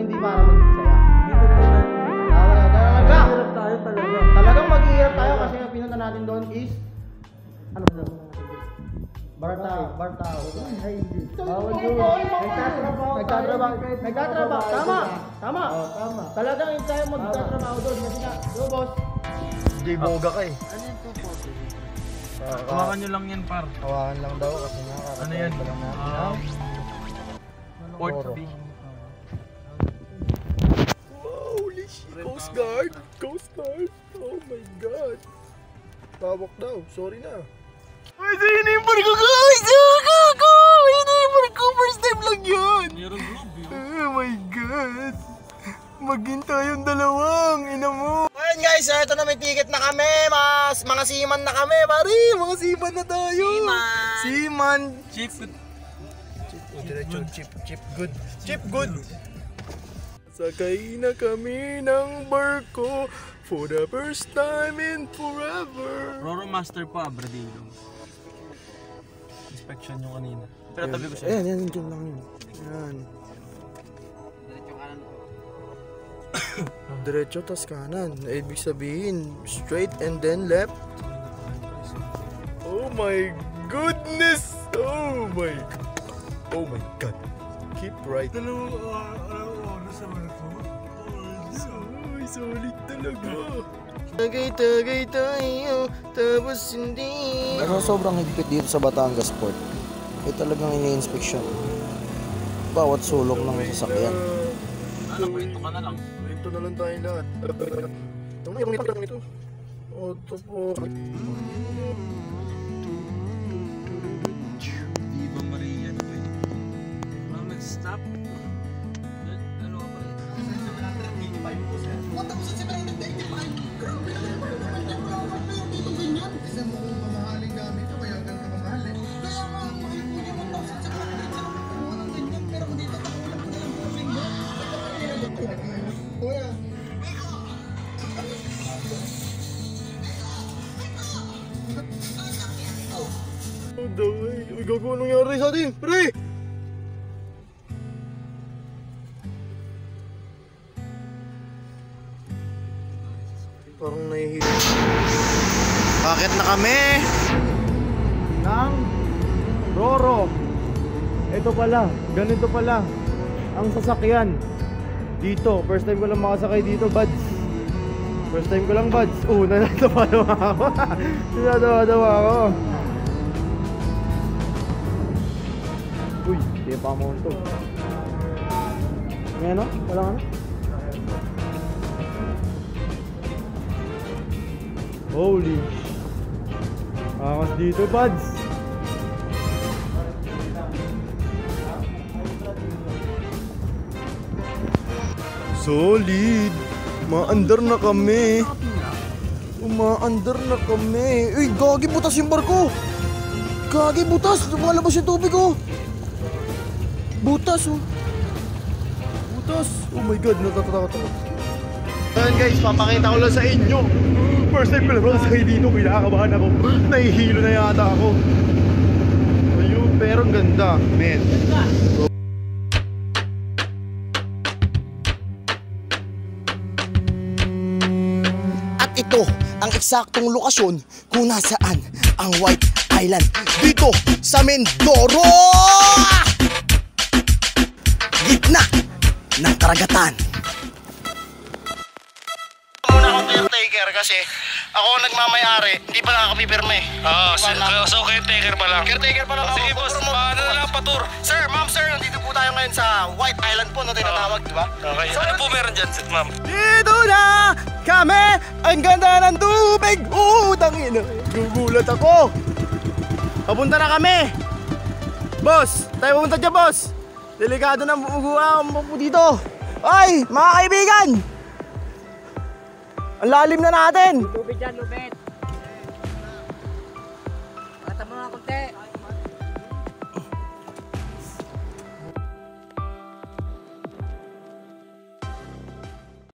hindi para magsaya. Dito na tayo. Talaga, talaga. Hirap tayo talaga. Talagang mag-iirap tayo kasi ang pinunta natin doon is ano ba? Barta, Barta. Ay, hindi. Bawal yun. Nagtatrabaho. Nagtatrabaho. Nagtatrabaho. Tama. Tama. Oh, tama. Talagang hindi tayo magtatrabaho doon kasi nga, yo boss. Di boga ka eh. Ano yung 240? Hawakan nyo lang yan, par. Hawakan lang daw kasi nga Ano yan? natin. Um, port Oro. Coast Guard! Coast Guard! Oh my God! Tawak daw, sorry na. Ay, sa inimbar ko guys! Gago! Inimbar ko, first time lang yun! Oh my God! Maghintay yung dalawang, ina mo! Ayan guys, ito na may ticket na kami, mas mga seaman na kami, pare! Mga seaman na tayo! Seaman! Seaman! Cheap. Oh, diretso, chip, chip good. Chip good. Sakay na kami ng barko for the first time in forever. Roro Master pa, Bradillo. Inspection yung kanina. Pero tabi ko siya. Ayan, yan, dyan lang yun. Ayan. Diretso tas kanan. Ibig sabihin, straight and then left. Oh my goodness! Oh my... Oh my god. Keep right. Dalawang oras sa barko. Ay, solid talaga. Tagay-tagay tayo, tapos hindi. Pero sobrang higpit dito sa Batangas Port. Eh talagang ini-inspection. Bawat sulok ng sasakyan. Ano, kwento ka na lang. Ito na lang tayo lahat. Ito na, yung ito, ito. Auto po. Di ba Maria? Ano ba Oh, daw eh. Uy, gago, anong nangyari sa atin? Pre! Parang nahihilo. Bakit na kami? ng Roro. Ito pala, ganito pala ang sasakyan. Dito, first time ko lang makasakay dito, buds. First time ko lang, buds. Oo, nanatawa-tawa ako. nanatawa-tawa ako. Uy, di pa mo ito. May ano? Wala ka na? Holy Akas dito, buds. Solid! Maandar na kami! Umaandar na kami! Uy, gagi butas yung barko! Gagi butas! Lumalabas yung tubig oh! Butas oh! Butas! Oh my god, natatakot ako. Ayan guys, papakita ko lang sa inyo. First time ko lang makasakay dito, kinakabahan ako. Nahihilo na yata ako. Ayun, pero ang ganda, men. At ito ang eksaktong lokasyon kung nasaan ang White Island dito sa Mindoro! Gitna ng karagatan. Muna akong caretaker kasi ako ang nagmamayari, hindi pa nakakapipirma eh. Ah, so, so caretaker pa lang. Caretaker pa lang ako. Sige boss, paano na lang patur? na White Island po na tinatawag, di ba? Okay. So, ano po meron dyan, ma'am? Dito na kami! Ang ganda ng tubig! Oo, tangin! Gugulat ako! Papunta na kami! Boss! Tayo pumunta dyan, boss! Delikado na buhuha po dito! Ay! Mga kaibigan! Ang lalim na natin! Tubig dyan, lubet! Mata mo mga!